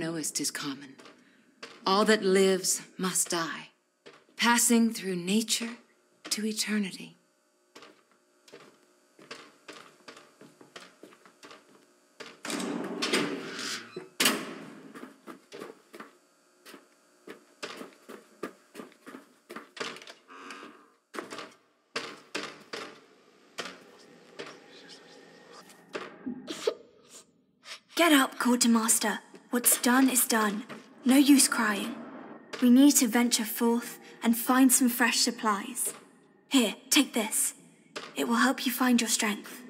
knowest 'tis common. All that lives must die, passing through nature to eternity. Get up, quartermaster. What's done is done. No use crying. We need to venture forth and find some fresh supplies. Here, take this. It will help you find your strength.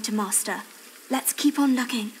Hope, Quartermaster. Let's keep on looking.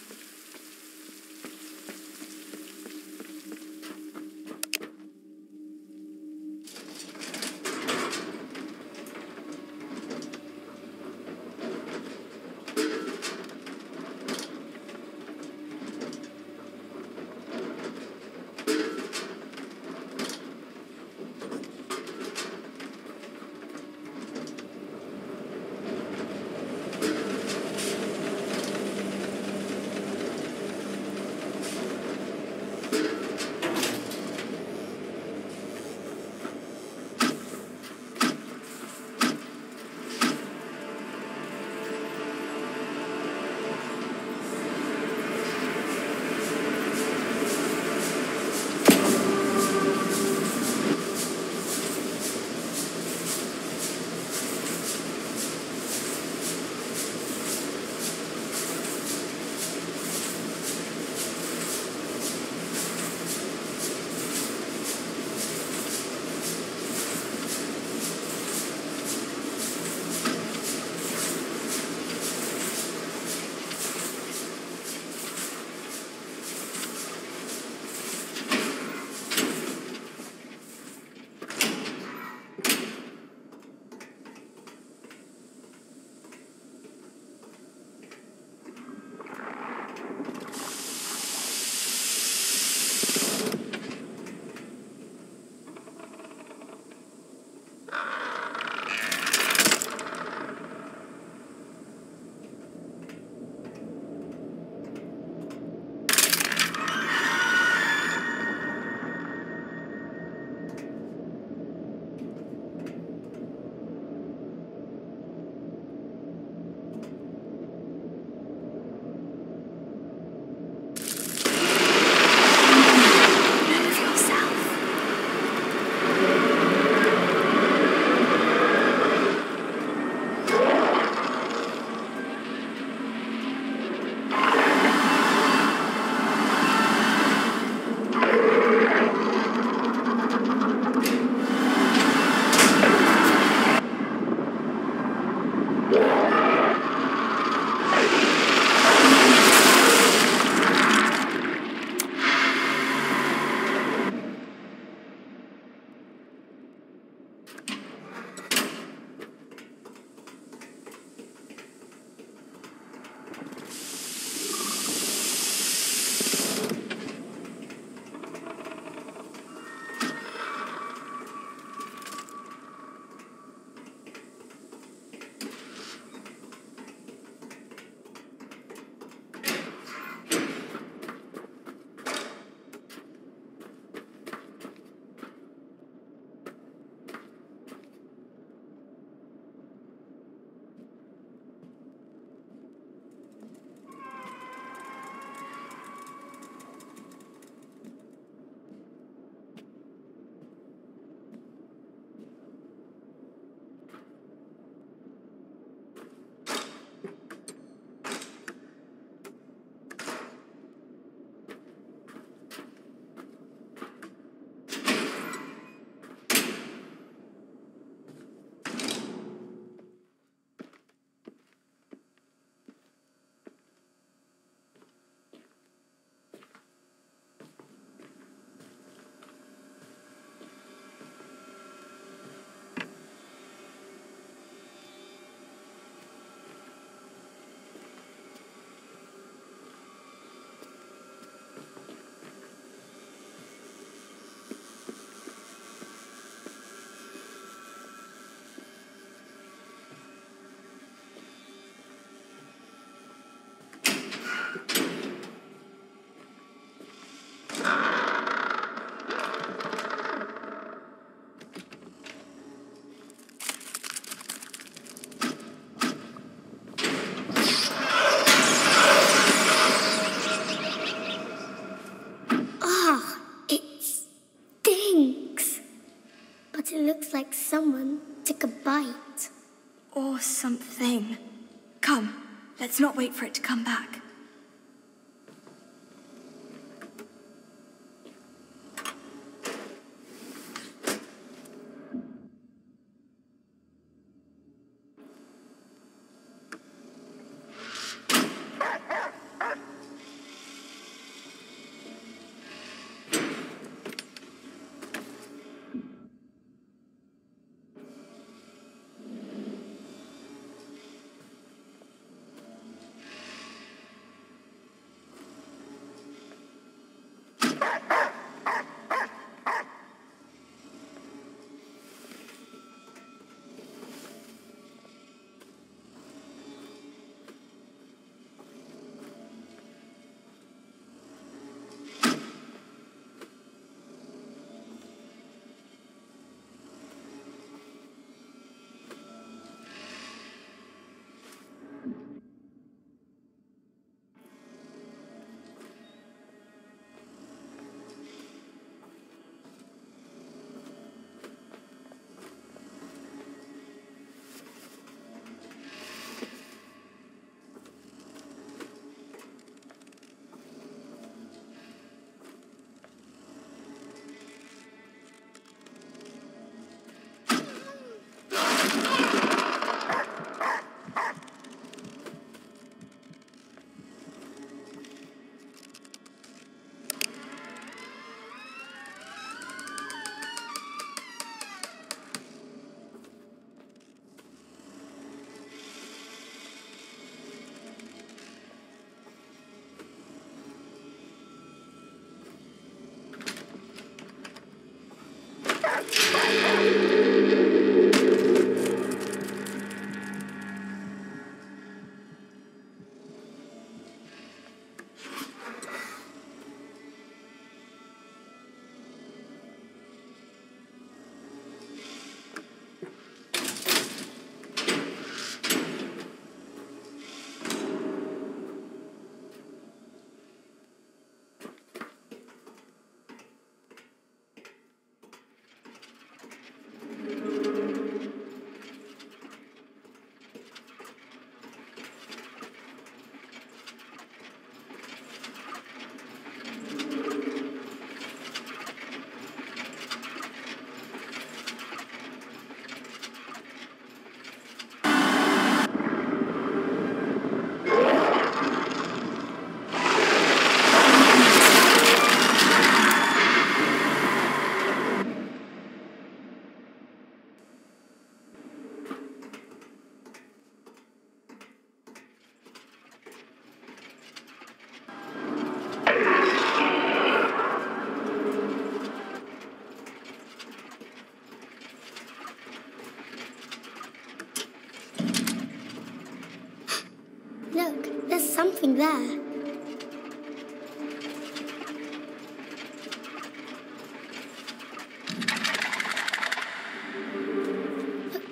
There.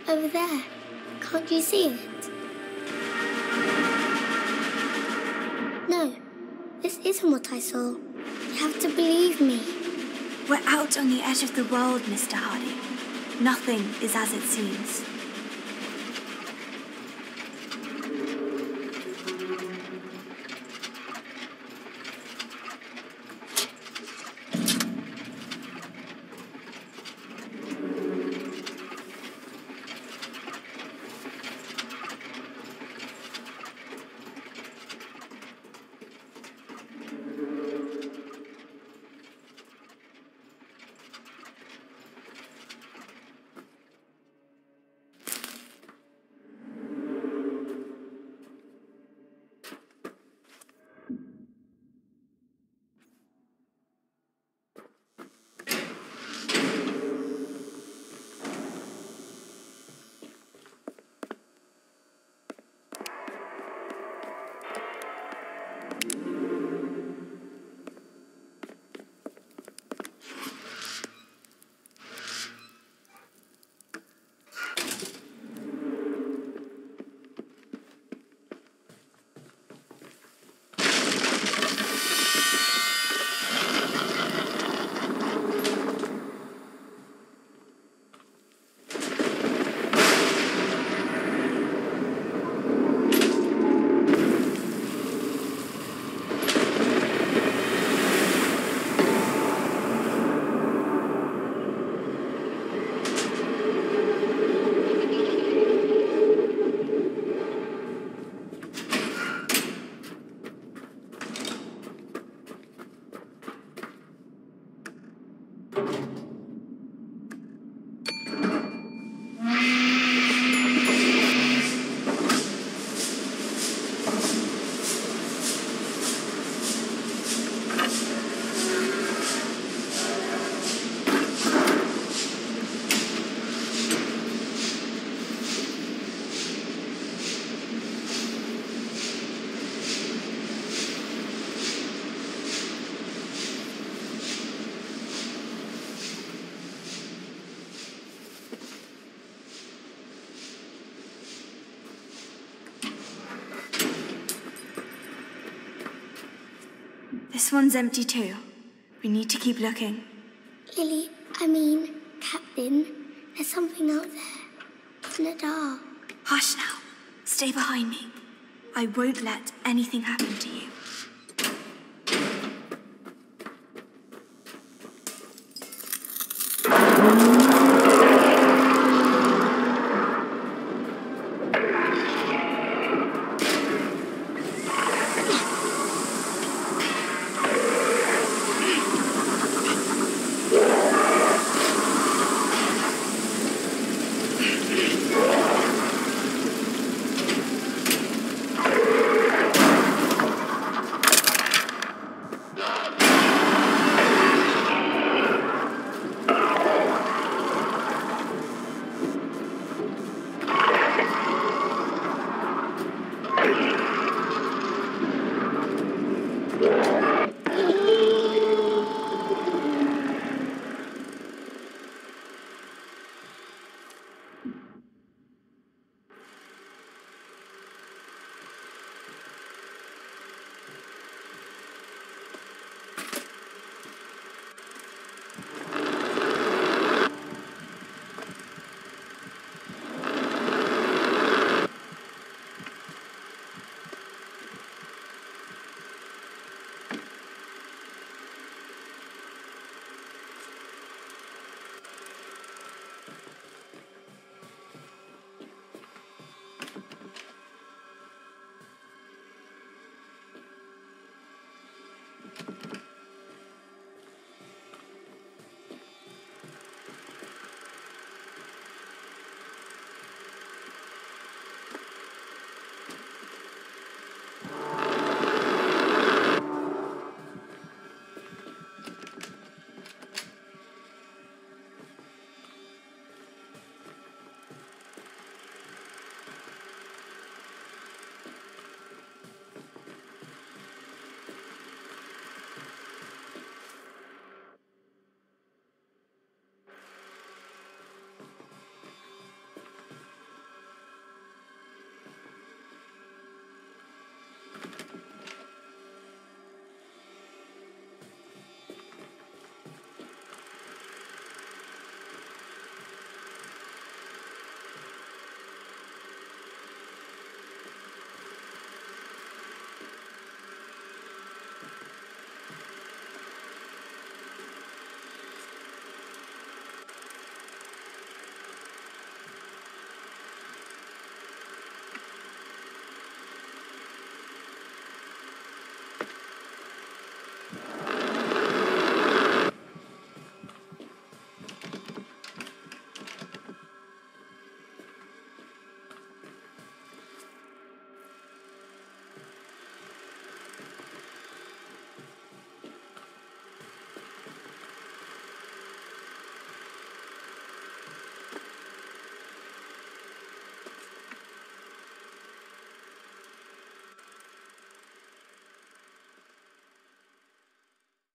Over there. Can't you see it? No, this isn't what I saw. You have to believe me. We're out on the edge of the world, Mr. Hardy. Nothing is as it seems. One's empty too. We need to keep looking. Lily, I mean, Captain, there's something out there. In the dark. Hush now. Stay behind me. I won't let anything happen to you.